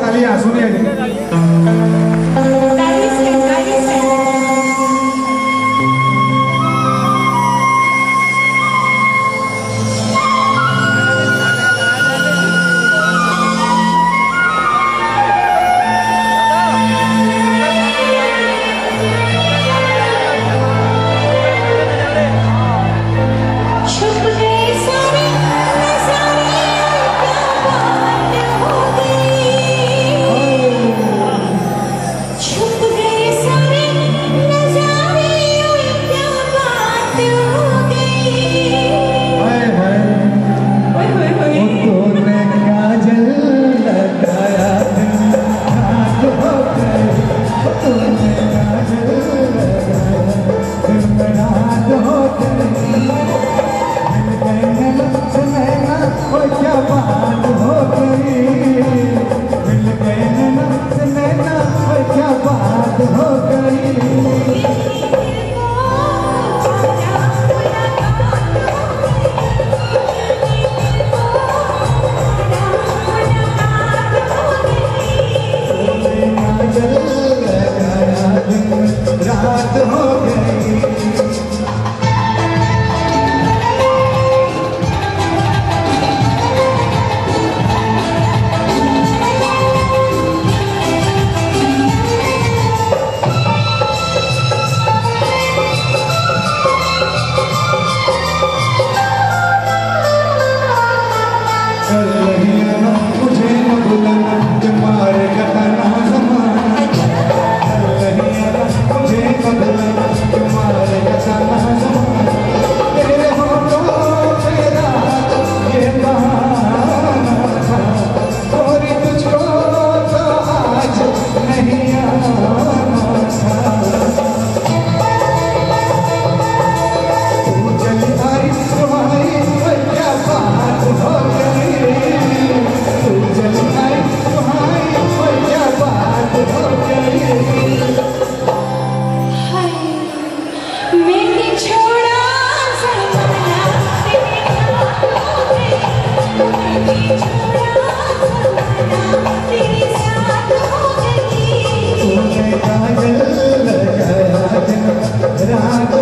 Aliás,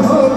Senhor.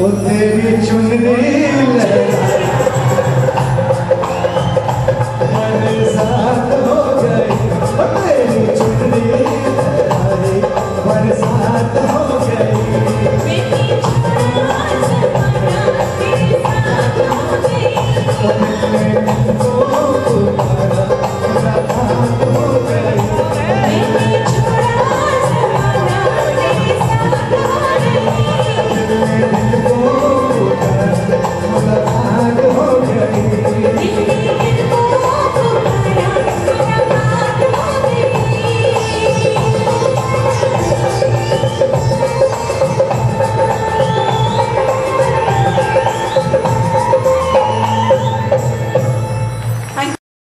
तेरी चुनरी लहरा